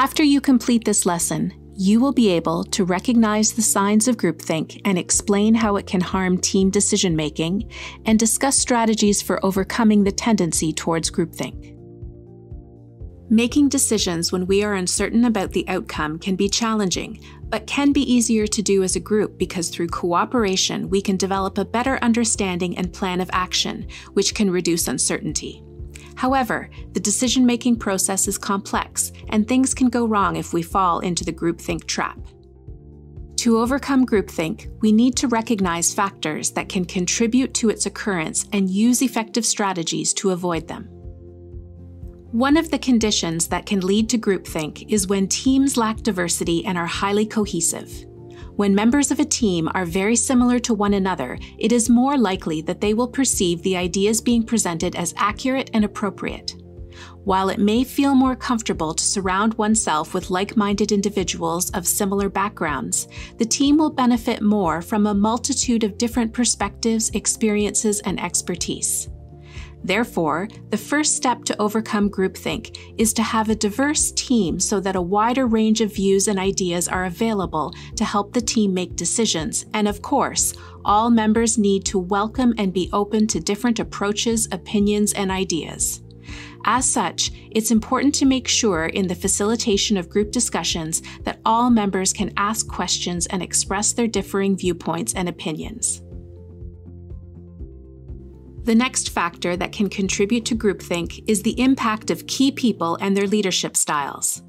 After you complete this lesson, you will be able to recognize the signs of groupthink and explain how it can harm team decision making and discuss strategies for overcoming the tendency towards groupthink. Making decisions when we are uncertain about the outcome can be challenging, but can be easier to do as a group because through cooperation we can develop a better understanding and plan of action, which can reduce uncertainty. However, the decision making process is complex, and things can go wrong if we fall into the groupthink trap. To overcome groupthink, we need to recognize factors that can contribute to its occurrence and use effective strategies to avoid them. One of the conditions that can lead to groupthink is when teams lack diversity and are highly cohesive. When members of a team are very similar to one another, it is more likely that they will perceive the ideas being presented as accurate and appropriate. While it may feel more comfortable to surround oneself with like minded individuals of similar backgrounds, the team will benefit more from a multitude of different perspectives, experiences, and expertise. Therefore, the first step to overcome groupthink is to have a diverse team so that a wider range of views and ideas are available to help the team make decisions. And of course, all members need to welcome and be open to different approaches, opinions, and ideas. As such, it's important to make sure in the facilitation of group discussions that all members can ask questions and express their differing viewpoints and opinions. The next factor that can contribute to groupthink is the impact of key people and their leadership styles.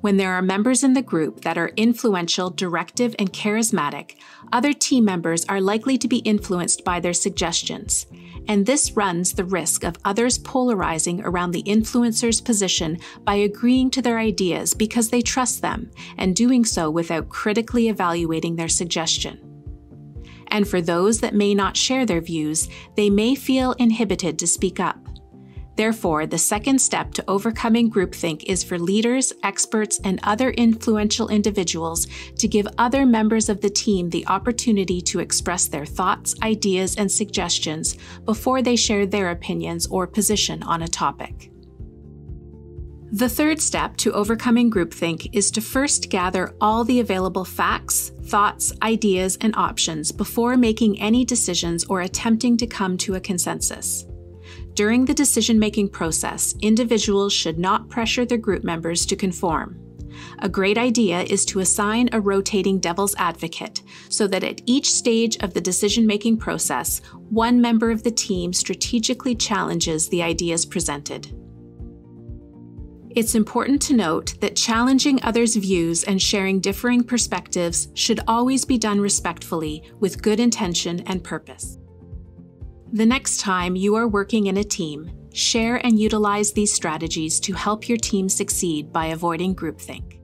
When there are members in the group that are influential, directive, and charismatic, other team members are likely to be influenced by their suggestions. And this runs the risk of others polarizing around the influencer's position by agreeing to their ideas because they trust them and doing so without critically evaluating their suggestion and for those that may not share their views, they may feel inhibited to speak up. Therefore, the second step to overcoming groupthink is for leaders, experts, and other influential individuals to give other members of the team the opportunity to express their thoughts, ideas, and suggestions before they share their opinions or position on a topic. The third step to overcoming groupthink is to first gather all the available facts, thoughts, ideas, and options before making any decisions or attempting to come to a consensus. During the decision making process, individuals should not pressure their group members to conform. A great idea is to assign a rotating devil's advocate so that at each stage of the decision making process, one member of the team strategically challenges the ideas presented. It's important to note that challenging others' views and sharing differing perspectives should always be done respectfully with good intention and purpose. The next time you are working in a team, share and utilize these strategies to help your team succeed by avoiding groupthink.